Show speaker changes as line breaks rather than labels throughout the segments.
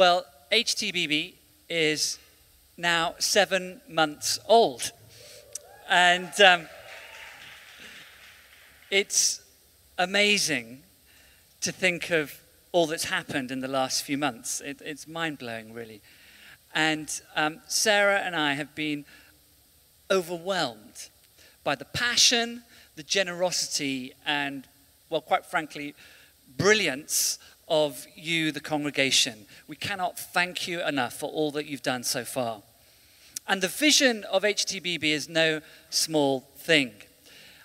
Well, HTBB is now seven months old. And um, it's amazing to think of all that's happened in the last few months. It, it's mind blowing, really. And um, Sarah and I have been overwhelmed by the passion, the generosity, and, well, quite frankly, brilliance of you, the congregation. We cannot thank you enough for all that you've done so far. And the vision of HTBB is no small thing.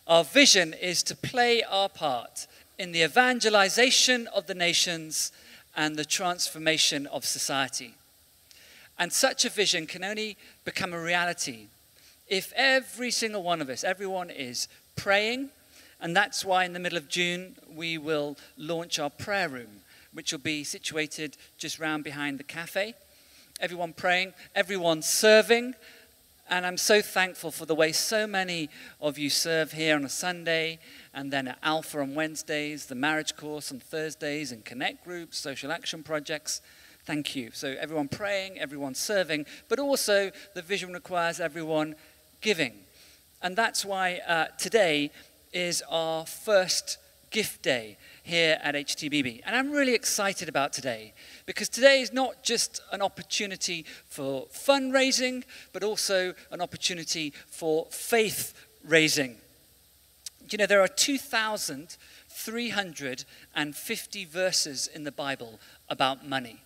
Our vision is to play our part in the evangelization of the nations and the transformation of society. And such a vision can only become a reality if every single one of us, everyone is praying. And that's why in the middle of June we will launch our prayer room, which will be situated just round behind the cafe. Everyone praying, everyone serving, and I'm so thankful for the way so many of you serve here on a Sunday, and then at Alpha on Wednesdays, the marriage course on Thursdays, and connect groups, social action projects. Thank you. So, everyone praying, everyone serving, but also the vision requires everyone giving. And that's why uh, today is our first gift day here at HTBB. And I'm really excited about today because today is not just an opportunity for fundraising, but also an opportunity for faith raising. You know, there are 2,350 verses in the Bible about money.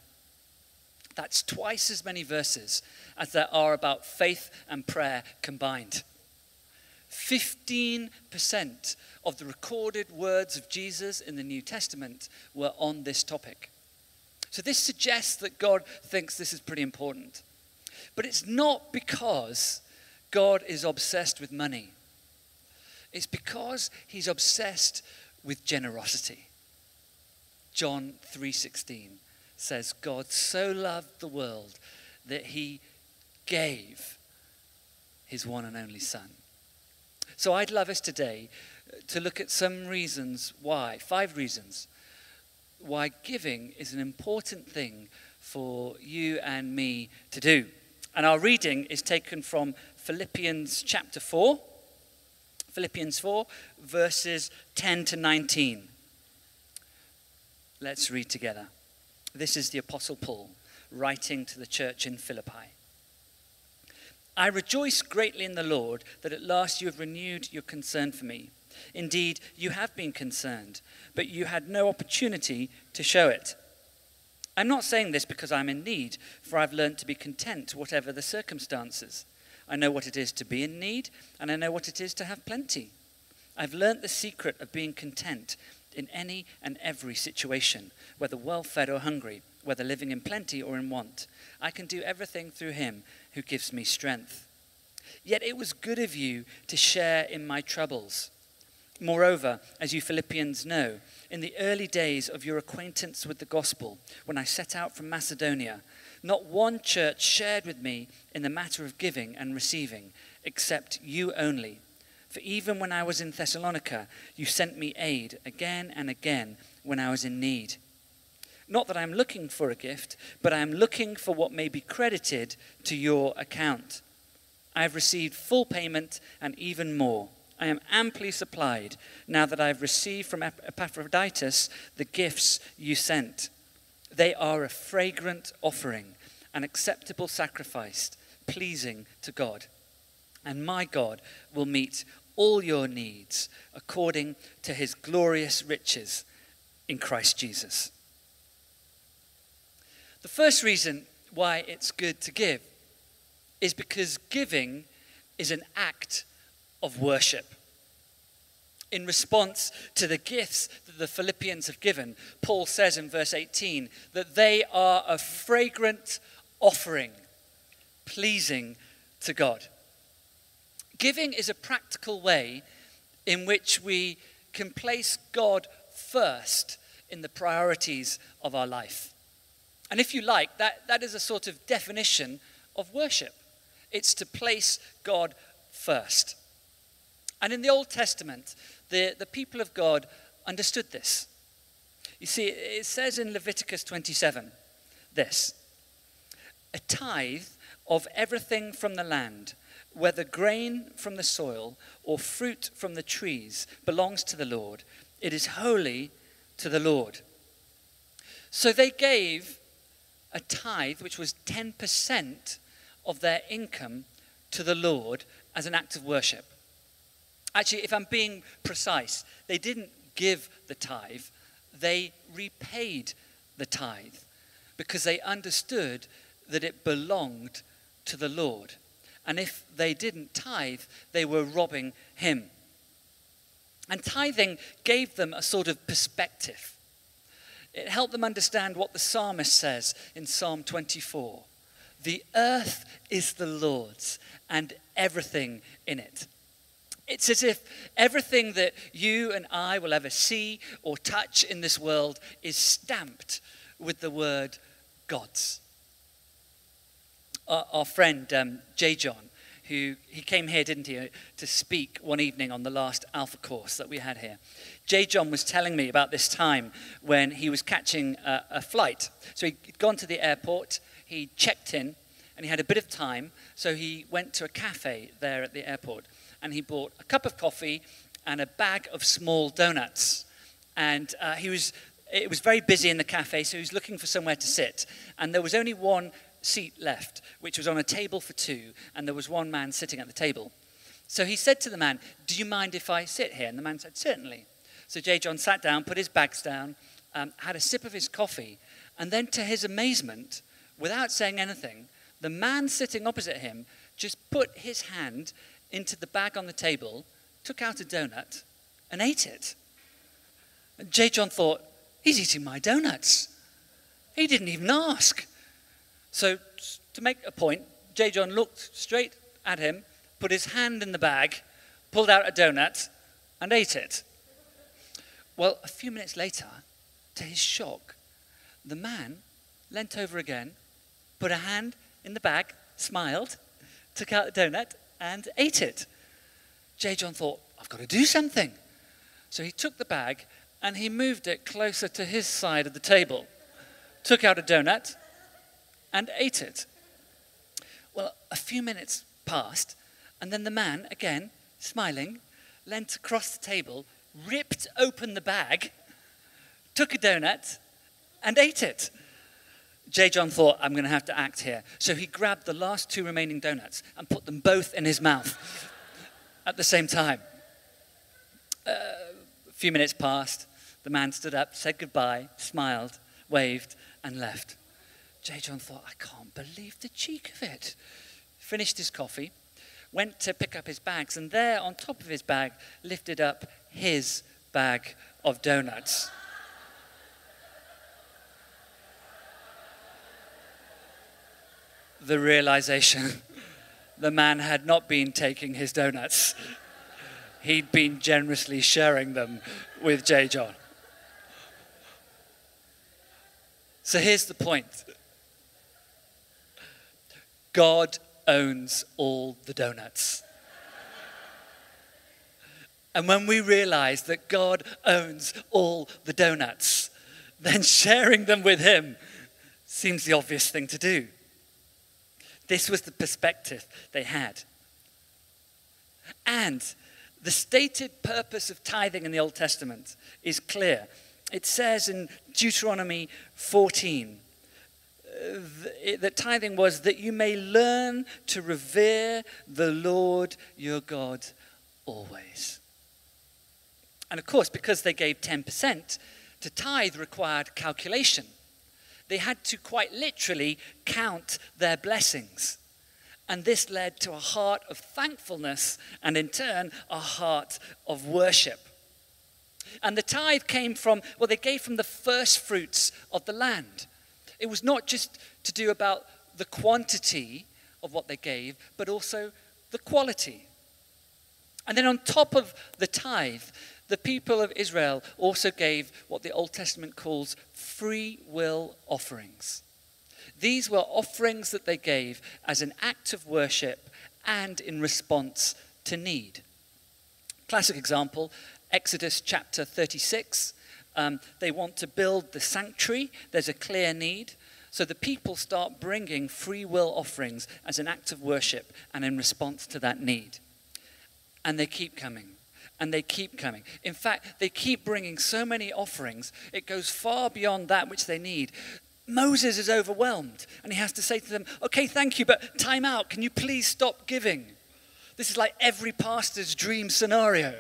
That's twice as many verses as there are about faith and prayer combined. 15% of the recorded words of Jesus in the New Testament were on this topic. So this suggests that God thinks this is pretty important. But it's not because God is obsessed with money. It's because he's obsessed with generosity. John 3:16 says God so loved the world that he gave his one and only son. So I'd love us today uh, to look at some reasons why, five reasons why giving is an important thing for you and me to do. And our reading is taken from Philippians chapter 4, Philippians 4, verses 10 to 19. Let's read together. This is the Apostle Paul writing to the church in Philippi. I rejoice greatly in the Lord that at last you have renewed your concern for me. Indeed, you have been concerned, but you had no opportunity to show it. I'm not saying this because I'm in need, for I've learned to be content, whatever the circumstances. I know what it is to be in need, and I know what it is to have plenty. I've learned the secret of being content in any and every situation, whether well fed or hungry, whether living in plenty or in want. I can do everything through him who gives me strength. Yet it was good of you to share in my troubles. Moreover, as you Philippians know, in the early days of your acquaintance with the gospel, when I set out from Macedonia, not one church shared with me in the matter of giving and receiving, except you only. For even when I was in Thessalonica, you sent me aid again and again when I was in need. Not that I'm looking for a gift, but I am looking for what may be credited to your account. I have received full payment and even more. I am amply supplied now that I have received from Epaphroditus the gifts you sent. They are a fragrant offering, an acceptable sacrifice, pleasing to God. And my God will meet all your needs according to his glorious riches in Christ Jesus. The first reason why it's good to give is because giving is an act of worship. In response to the gifts that the Philippians have given, Paul says in verse 18 that they are a fragrant offering, pleasing to God. Giving is a practical way in which we can place God first in the priorities of our life. And if you like, that, that is a sort of definition of worship it's to place God first. And in the Old Testament, the, the people of God understood this. You see, it says in Leviticus 27 this a tithe of everything from the land, whether grain from the soil or fruit from the trees, belongs to the Lord. It is holy to the Lord. So they gave a tithe, which was 10% of their income, to the Lord as an act of worship. Actually, if I'm being precise, they didn't give the tithe, they repaid the tithe because they understood that it belonged to the Lord. And if they didn't tithe, they were robbing him. And tithing gave them a sort of perspective. It helped them understand what the psalmist says in Psalm 24 The earth is the Lord's and everything in it. It's as if everything that you and I will ever see or touch in this world is stamped with the word God's. Our, our friend um, J. John, who he came here, didn't he, to speak one evening on the last Alpha course that we had here. J. John was telling me about this time when he was catching a, a flight. So he'd gone to the airport, he checked in, and he had a bit of time, so he went to a cafe there at the airport and he bought a cup of coffee and a bag of small donuts. And uh, he was, it was very busy in the cafe, so he was looking for somewhere to sit. And there was only one seat left, which was on a table for two, and there was one man sitting at the table. So he said to the man, Do you mind if I sit here? And the man said, Certainly. So J. John sat down, put his bags down, um, had a sip of his coffee, and then to his amazement, without saying anything, the man sitting opposite him just put his hand into the bag on the table, took out a donut, and ate it. And J. John thought, he's eating my donuts. He didn't even ask. So, to make a point, J. John looked straight at him, put his hand in the bag, pulled out a donut, and ate it. Well, a few minutes later, to his shock, the man leant over again, put a hand in the bag, smiled, took out the donut, and ate it. J. John thought, I've got to do something. So he took the bag and he moved it closer to his side of the table, took out a donut, and ate it. Well, a few minutes passed, and then the man, again, smiling, leant across the table, ripped open the bag, took a donut, and ate it. J. John thought, I'm going to have to act here. So he grabbed the last two remaining donuts and put them both in his mouth at the same time. Uh, a few minutes passed. The man stood up, said goodbye, smiled, waved, and left. J. John thought, I can't believe the cheek of it. Finished his coffee, went to pick up his bags, and there on top of his bag lifted up his bag of donuts. the realization the man had not been taking his donuts. He'd been generously sharing them with J. John. So here's the point God owns all the donuts. And when we realize that God owns all the donuts, then sharing them with Him seems the obvious thing to do. This was the perspective they had. And the stated purpose of tithing in the Old Testament is clear. It says in Deuteronomy 14 uh, that tithing was that you may learn to revere the Lord your God always. And of course, because they gave 10%, to tithe required calculation they had to quite literally count their blessings. And this led to a heart of thankfulness and, in turn, a heart of worship. And the tithe came from, well, they gave from the first fruits of the land. It was not just to do about the quantity of what they gave, but also the quality. And then on top of the tithe, the people of Israel also gave what the Old Testament calls free will offerings. These were offerings that they gave as an act of worship and in response to need. Classic example Exodus chapter 36. Um, they want to build the sanctuary, there's a clear need. So the people start bringing free will offerings as an act of worship and in response to that need. And they keep coming. And they keep coming. In fact, they keep bringing so many offerings, it goes far beyond that which they need. Moses is overwhelmed and he has to say to them, Okay, thank you, but time out. Can you please stop giving? This is like every pastor's dream scenario.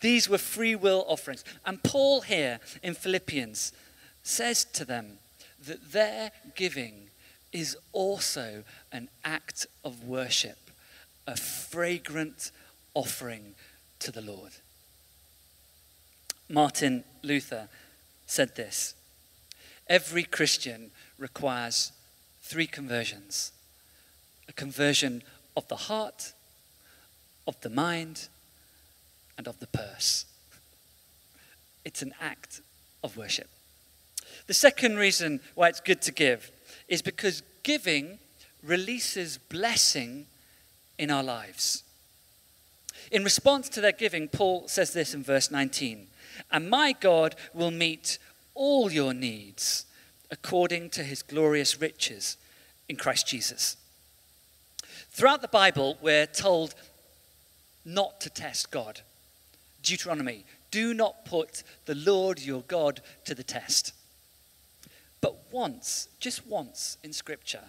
These were free will offerings. And Paul here in Philippians says to them that their giving is also an act of worship, a fragrant offering to the Lord. Martin Luther said this Every Christian requires three conversions a conversion of the heart, of the mind, and of the purse. It's an act of worship. The second reason why it's good to give is because giving releases blessing in our lives. In response to their giving, Paul says this in verse 19 And my God will meet all your needs according to his glorious riches in Christ Jesus. Throughout the Bible, we're told not to test God. Deuteronomy, do not put the Lord your God to the test. But once, just once in Scripture,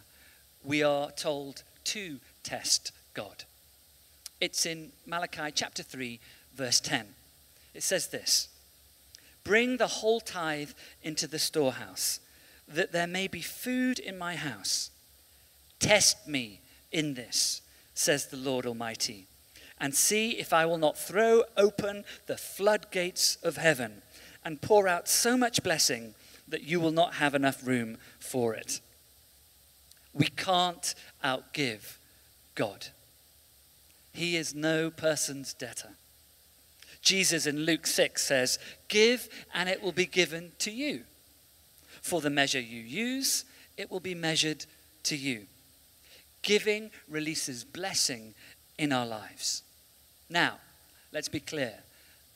we are told to test God. It's in Malachi chapter 3, verse 10. It says this Bring the whole tithe into the storehouse, that there may be food in my house. Test me in this, says the Lord Almighty, and see if I will not throw open the floodgates of heaven and pour out so much blessing that you will not have enough room for it. We can't outgive God. He is no person's debtor. Jesus in Luke 6 says, Give and it will be given to you. For the measure you use, it will be measured to you. Giving releases blessing in our lives. Now, let's be clear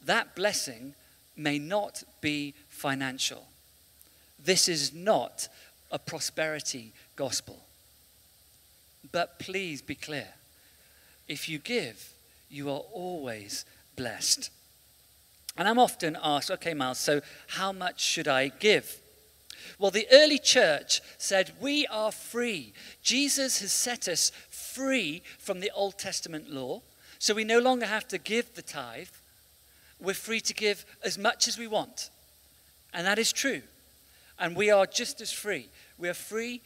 that blessing may not be financial. This is not a prosperity gospel. But please be clear if you give, you are always blessed. And I'm often asked, okay, Miles, so how much should I give? Well, the early church said, We are free. Jesus has set us free from the Old Testament law, so we no longer have to give the tithe. We're free to give as much as we want. And that is true. And we are just as free. We are free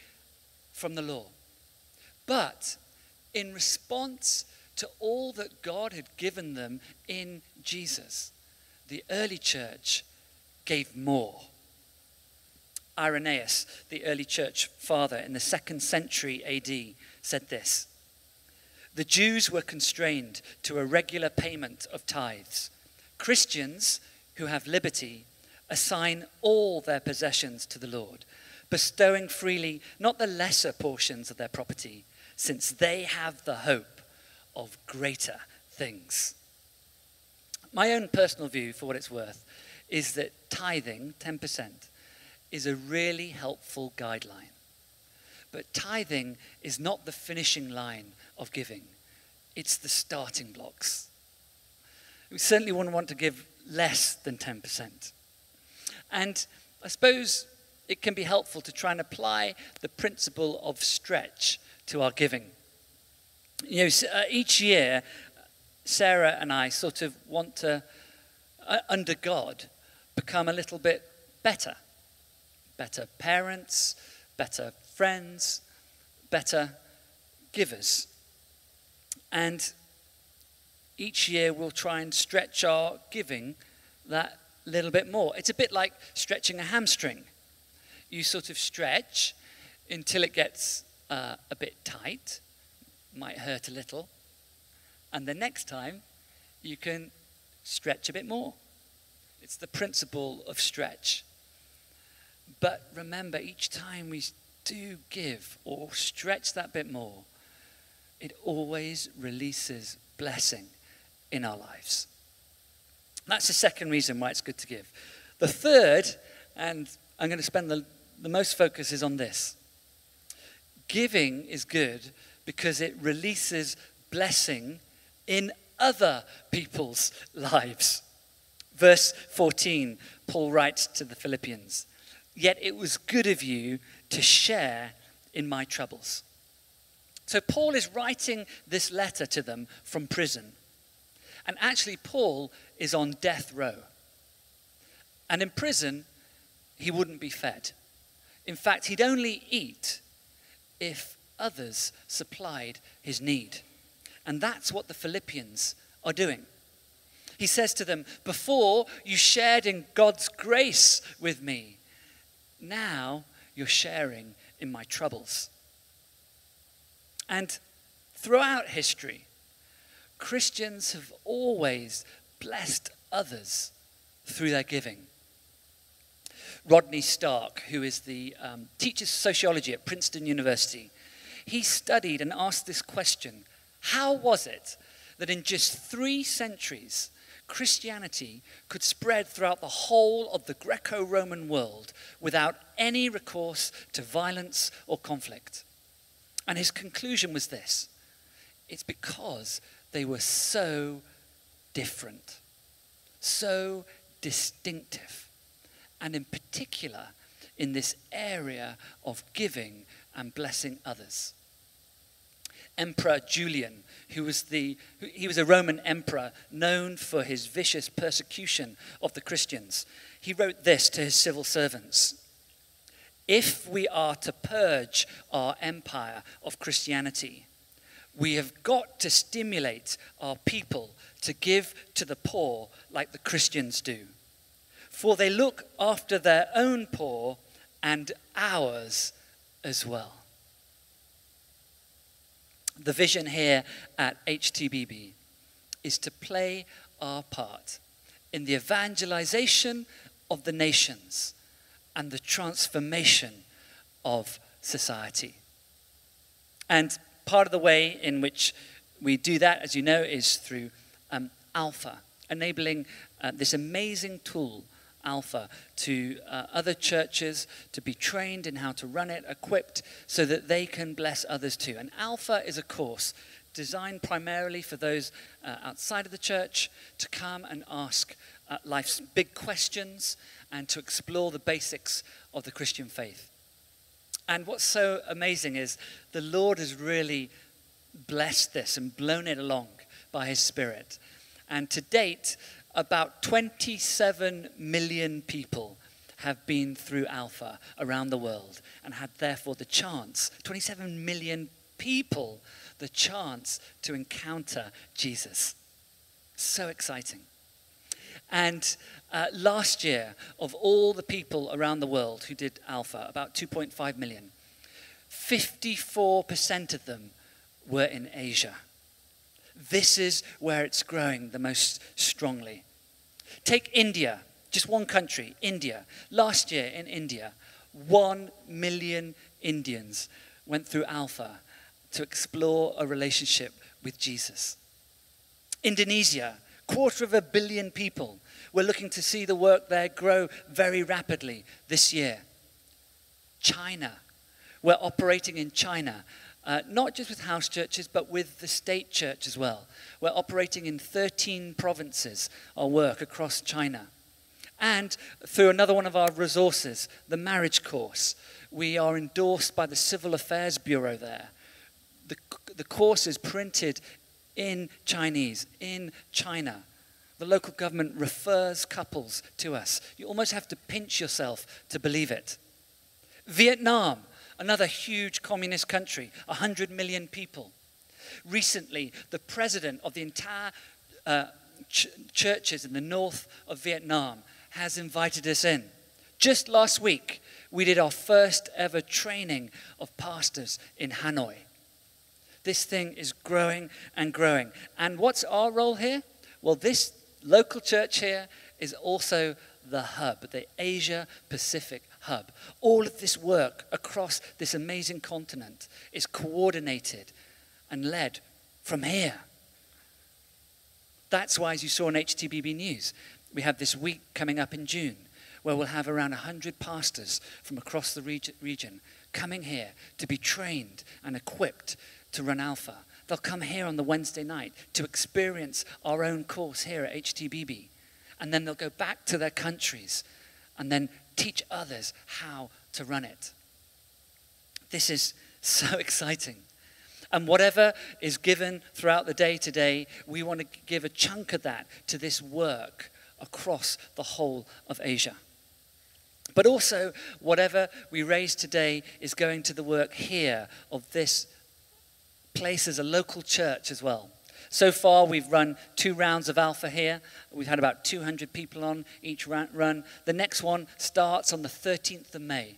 from the law. But in response to all that God had given them in Jesus, the early church gave more. Irenaeus, the early church father in the second century AD, said this The Jews were constrained to a regular payment of tithes. Christians who have liberty assign all their possessions to the Lord, bestowing freely not the lesser portions of their property, since they have the hope of greater things. My own personal view, for what it's worth, is that tithing, 10%, is a really helpful guideline. But tithing is not the finishing line of giving, it's the starting blocks. We certainly wouldn't want to give less than 10%. And I suppose it can be helpful to try and apply the principle of stretch to our giving. You know, uh, each year Sarah and I sort of want to, uh, under God, become a little bit better. Better parents, better friends, better givers. And each year we'll try and stretch our giving that little bit more. It's a bit like stretching a hamstring. You sort of stretch until it gets uh, a bit tight, might hurt a little, and the next time, you can stretch a bit more. It's the principle of stretch. But remember, each time we do give or stretch that bit more, it always releases blessing in our lives. That's the second reason why it's good to give. The third, and I'm going to spend the the most focus is on this. Giving is good because it releases blessing in other people's lives. Verse 14, Paul writes to the Philippians Yet it was good of you to share in my troubles. So Paul is writing this letter to them from prison. And actually, Paul is on death row. And in prison, he wouldn't be fed. In fact, he'd only eat if others supplied his need. And that's what the Philippians are doing. He says to them, Before you shared in God's grace with me, now you're sharing in my troubles. And throughout history, Christians have always blessed others through their giving. Rodney Stark, who is the um, teaches sociology at Princeton University, he studied and asked this question How was it that in just three centuries, Christianity could spread throughout the whole of the Greco Roman world without any recourse to violence or conflict? And his conclusion was this it's because they were so different, so distinctive, and in particular in this area of giving and blessing others. Emperor Julian, who was the he was a Roman emperor known for his vicious persecution of the Christians. He wrote this to his civil servants. If we are to purge our empire of Christianity, we have got to stimulate our people to give to the poor like the Christians do. For they look after their own poor and ours as well. The vision here at HTBB is to play our part in the evangelization of the nations and the transformation of society. And part of the way in which we do that, as you know, is through um, Alpha, enabling uh, this amazing tool, Alpha, to uh, other churches to be trained in how to run it, equipped, so that they can bless others too. And Alpha is a course designed primarily for those uh, outside of the church to come and ask uh, life's big questions and to explore the basics of the Christian faith. And what's so amazing is the Lord has really blessed this and blown it along by his Spirit. And to date, about 27 million people have been through Alpha around the world and had therefore the chance, 27 million people, the chance to encounter Jesus. So exciting. And uh, last year, of all the people around the world who did Alpha, about 2.5 million, 54% of them were in Asia. This is where it's growing the most strongly. Take India, just one country, India. Last year in India, one million Indians went through Alpha to explore a relationship with Jesus. Indonesia, quarter of a billion people we're looking to see the work there grow very rapidly this year. China. We're operating in China, uh, not just with house churches, but with the state church as well. We're operating in 13 provinces, our work across China. And through another one of our resources, the marriage course, we are endorsed by the Civil Affairs Bureau there. The, the course is printed in Chinese, in China. The local government refers couples to us. You almost have to pinch yourself to believe it. Vietnam, another huge communist country, 100 million people. Recently, the president of the entire uh, ch- churches in the north of Vietnam has invited us in. Just last week, we did our first ever training of pastors in Hanoi. This thing is growing and growing. And what's our role here? Well, this local church here is also the hub, the Asia Pacific hub. All of this work across this amazing continent is coordinated and led from here. That's why, as you saw in HTBB News, we have this week coming up in June where we'll have around 100 pastors from across the region coming here to be trained and equipped to run Alpha. They'll come here on the Wednesday night to experience our own course here at HTBB. And then they'll go back to their countries and then teach others how to run it. This is so exciting. And whatever is given throughout the day today, we want to give a chunk of that to this work across the whole of Asia. But also, whatever we raise today is going to the work here of this place as a local church as well. So far, we've run two rounds of Alpha here. We've had about 200 people on each run. The next one starts on the 13th of May.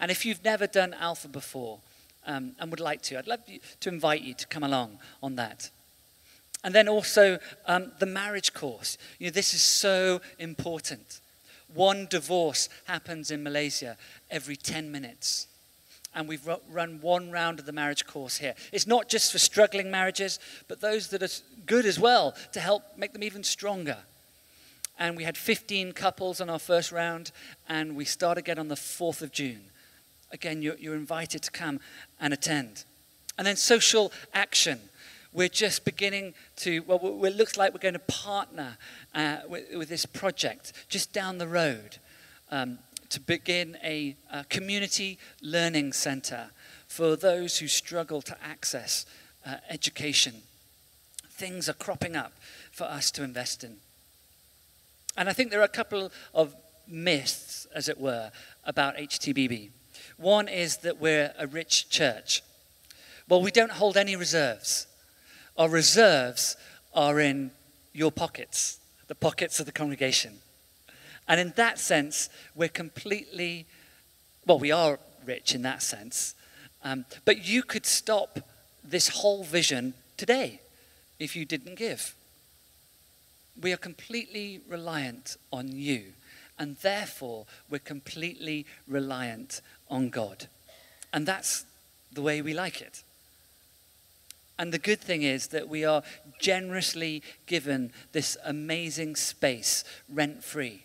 And if you've never done Alpha before um, and would like to, I'd love to invite you to come along on that. And then also um, the marriage course. You know, this is so important. One divorce happens in Malaysia every 10 minutes and we've run one round of the marriage course here. It's not just for struggling marriages, but those that are good as well to help make them even stronger. And we had 15 couples on our first round, and we start again on the 4th of June. Again, you're, you're invited to come and attend. And then social action. We're just beginning to, well, it looks like we're going to partner uh, with, with, this project just down the road. Um, to begin a, a community learning center for those who struggle to access uh, education. Things are cropping up for us to invest in. And I think there are a couple of myths, as it were, about HTBB. One is that we're a rich church. Well, we don't hold any reserves. Our reserves are in your pockets, the pockets of the congregation. And in that sense, we're completely, well, we are rich in that sense. Um, but you could stop this whole vision today if you didn't give. We are completely reliant on you, and therefore we're completely reliant on God. And that's the way we like it. And the good thing is that we are generously given this amazing space rent free.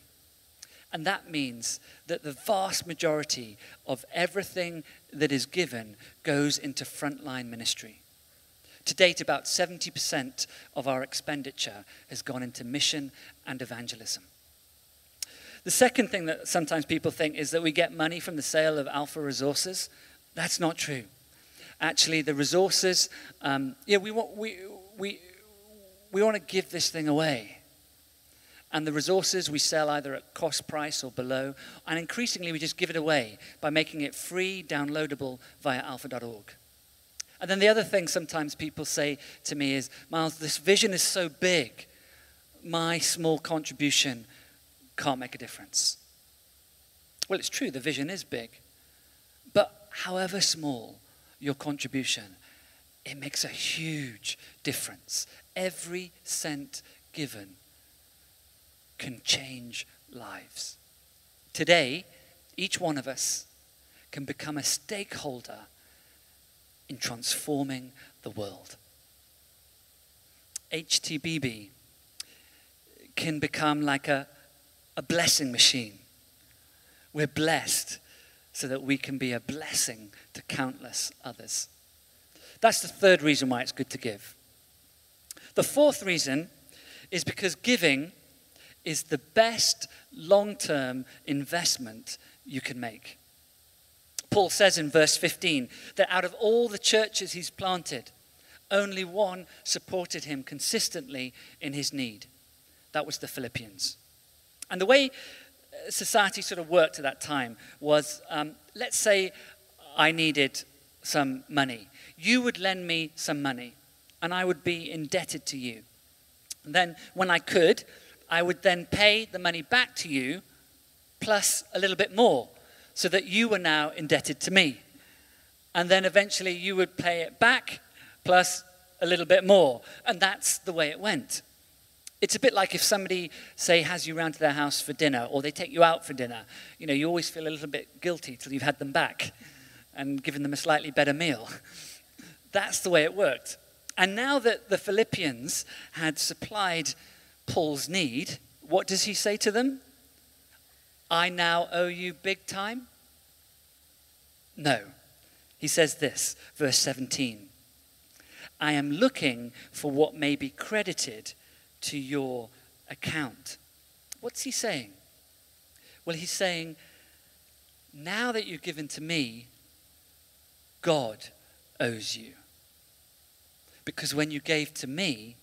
And that means that the vast majority of everything that is given goes into frontline ministry. To date, about 70% of our expenditure has gone into mission and evangelism. The second thing that sometimes people think is that we get money from the sale of alpha resources. That's not true. Actually, the resources, um, yeah, we want, we, we, we want to give this thing away. And the resources we sell either at cost price or below. And increasingly, we just give it away by making it free, downloadable via alpha.org. And then the other thing sometimes people say to me is, Miles, this vision is so big, my small contribution can't make a difference. Well, it's true, the vision is big. But however small your contribution, it makes a huge difference. Every cent given can change lives. Today, each one of us can become a stakeholder in transforming the world. HTBB can become like a, a blessing machine. We're blessed so that we can be a blessing to countless others. That's the third reason why it's good to give. The fourth reason is because giving is the best long term investment you can make. Paul says in verse 15 that out of all the churches he's planted, only one supported him consistently in his need. That was the Philippians. And the way uh, society sort of worked at that time was um, let's say I needed some money. You would lend me some money, and I would be indebted to you. And then, when I could, I would then pay the money back to you plus a little bit more so that you were now indebted to me. And then eventually you would pay it back plus a little bit more. And that's the way it went. It's a bit like if somebody, say, has you round to their house for dinner or they take you out for dinner. You know, you always feel a little bit guilty till you've had them back and given them a slightly better meal. That's the way it worked. And now that the Philippians had supplied Paul's need, what does he say to them? I now owe you big time? No. He says this, verse 17 I am looking for what may be credited to your account. What's he saying? Well, he's saying, now that you've given to me, God owes you. Because when you gave to me,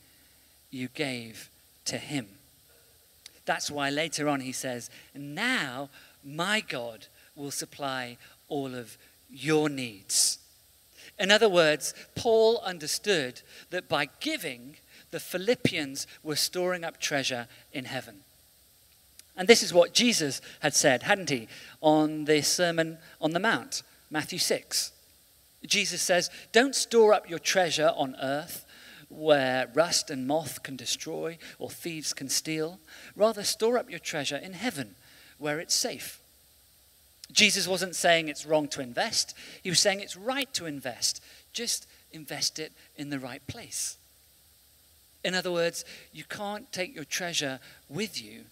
you gave to him. That's why later on he says, Now my God will supply all of your needs. In other words, Paul understood that by giving, the Philippians were storing up treasure in heaven. And this is what Jesus had said, hadn't he, on the Sermon on the Mount, Matthew 6. Jesus says, Don't store up your treasure on earth where rust and moth can destroy or thieves can steal. Rather, store up your treasure in heaven where it's safe. Jesus wasn't saying it's wrong to invest, he was saying it's right to invest. Just invest it in the right place. In other words, you can't take your treasure with you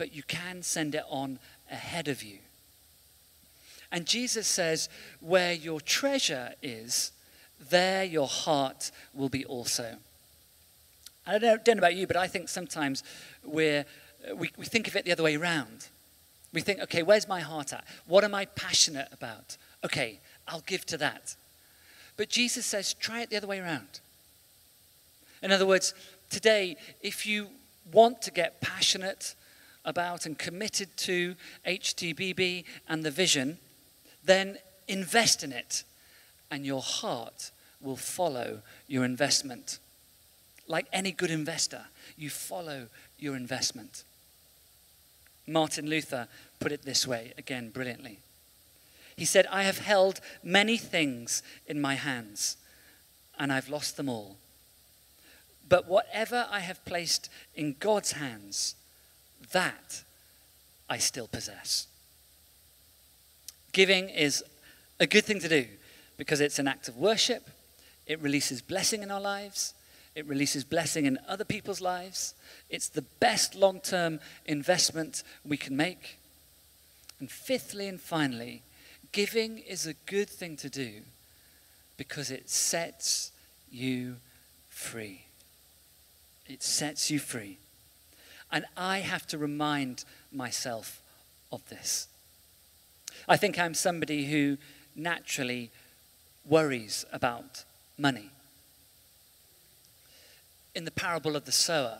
but you can send it on ahead of you. And Jesus says, Where your treasure is, there your heart will be also. I don't know, about you, but I think sometimes we're, we, we think of it the other way around. We think, okay, where's my heart at? What am I passionate about? Okay, I'll give to that. But Jesus says, try it the other way around. In other words, today, if you want to get passionate about and committed to HTBB and the vision, then invest in it, and your heart will follow your investment. Like any good investor, you follow your investment. Martin Luther put it this way, again, brilliantly. He said, I have held many things in my hands, and I've lost them all. But whatever I have placed in God's hands, that I still possess. Giving is a good thing to do because it's an act of worship, it releases blessing in our lives, it releases blessing in other people's lives. It's the best long term investment we can make. And fifthly and finally, giving is a good thing to do because it sets you free. It sets you free. And I have to remind myself of this. I think I'm somebody who naturally worries about money. In the parable of the sower,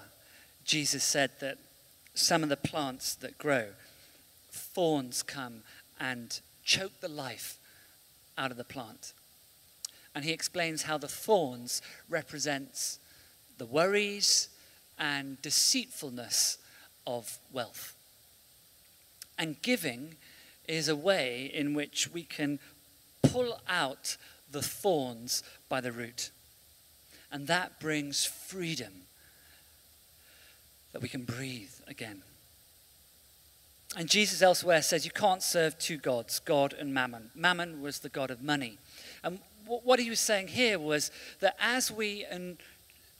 Jesus said that some of the plants that grow, thorns come and choke the life out of the plant. And he explains how the thorns represents the worries and deceitfulness of wealth. And giving is a way in which we can pull out the thorns by the root. And that brings freedom that we can breathe again. And Jesus elsewhere says you can't serve two gods, God and Mammon. Mammon was the god of money. And what he was saying here was that as we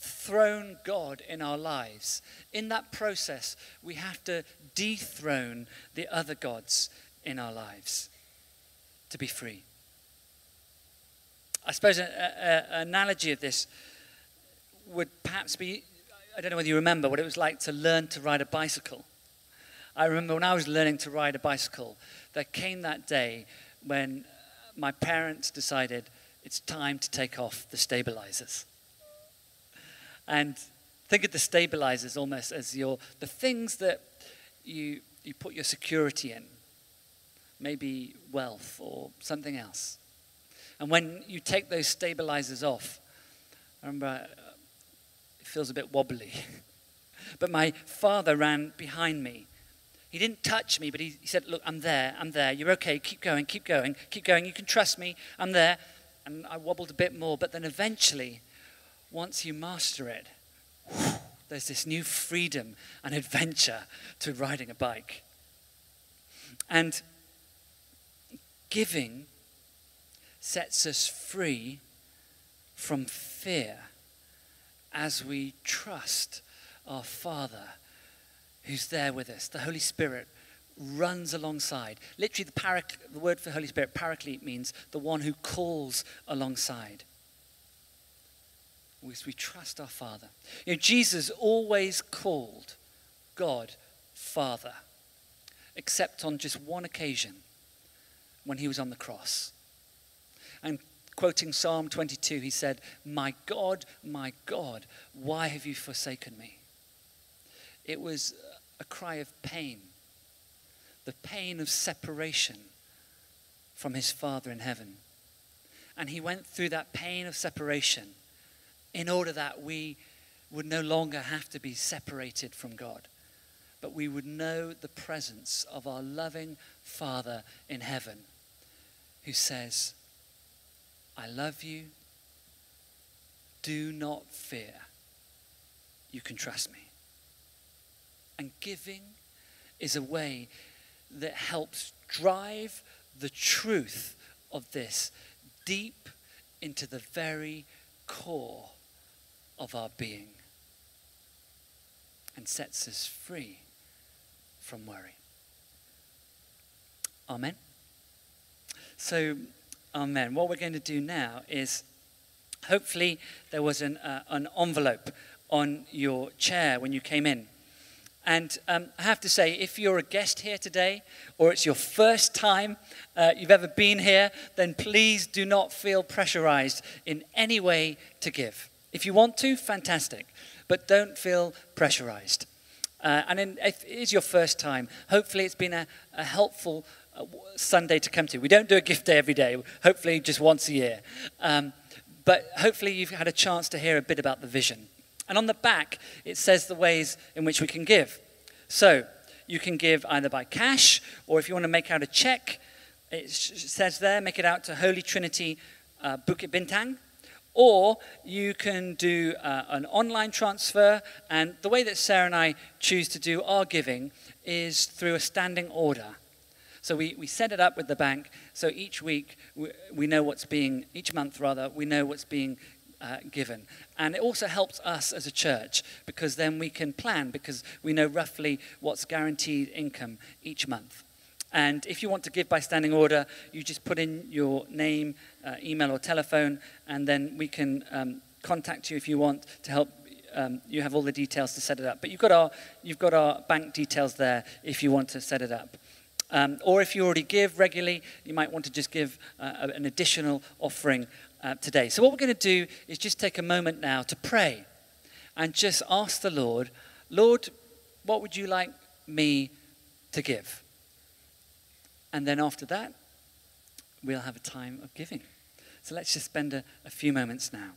throne God in our lives. In that process, we have to dethrone the other gods in our lives to be free. I suppose an analogy of this would perhaps be I don't know whether you remember what it was like to learn to ride a bicycle. I remember when I was learning to ride a bicycle, there came that day when my parents decided it's time to take off the stabilizers. And think of the stabilizers almost as your the things that you you put your security in. Maybe wealth or something else. And when you take those stabilizers off, I remember uh, it feels a bit wobbly. but my father ran behind me. He didn't touch me, but he, he said, Look, I'm there, I'm there. You're okay. Keep going, keep going, keep going. You can trust me. I'm there. And I wobbled a bit more, but then eventually once you master it, there's this new freedom and adventure to riding a bike. And giving sets us free from fear as we trust our Father who's there with us, the Holy Spirit runs alongside. Literally, the, parac- the word for Holy Spirit, paraclete, means the one who calls alongside. We, we trust our Father. You know, Jesus always called God Father, except on just one occasion when he was on the cross. And quoting Psalm 22, he said, My God, my God, why have you forsaken me? It was a cry of pain, the pain of separation from his Father in heaven. And he went through that pain of separation in order that we would no longer have to be separated from God, but we would know the presence of our loving Father in heaven who says, I love you. Do not fear. You can trust me. And giving is a way that helps drive the truth of this deep into the very core of our being and sets us free from worry. Amen. So, amen. What we're going to do now is hopefully there was an, uh, an envelope on your chair when you came in. And um, I have to say, if you're a guest here today, or it's your first time uh, you've ever been here, then please do not feel pressurized in any way to give. If you want to, fantastic, but don't feel pressurized. Uh, and in, if it is your first time, hopefully it's been a, a helpful Sunday to come to. We don't do a gift day every day, hopefully just once a year. Um, but hopefully you've had a chance to hear a bit about the vision. And on the back, it says the ways in which we can give. So you can give either by cash, or if you want to make out a check, it says there, make it out to Holy Trinity uh, Bukit Bintang, or you can do uh, an online transfer. And the way that Sarah and I choose to do our giving is through a standing order. So we, we set it up with the bank. So each week we, we know what's being, each month rather, we know what's being uh, given. And it also helps us as a church because then we can plan because we know roughly what's guaranteed income each month. And if you want to give by standing order, you just put in your name, uh, email, or telephone, and then we can um, contact you if you want to help. Um, you have all the details to set it up. But you've got our, you've got our bank details there if you want to set it up. Um, or if you already give regularly, you might want to just give uh, an additional offering uh, today. So, what we're going to do is just take a moment now to pray and just ask the Lord, Lord, what would you like me to give? And then after that, we'll have a time of giving. So let's just spend a, a few moments now.